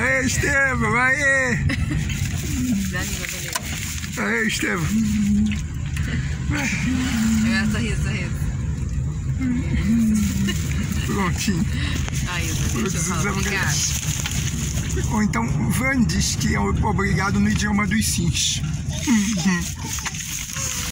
Aê, Estevam, aê! Aê, Estevam. É, sorriso, sorriso. Prontinho. Aí, eu tô falar. Obrigada. Ou então, Van diz que é obrigado no idioma dos sims.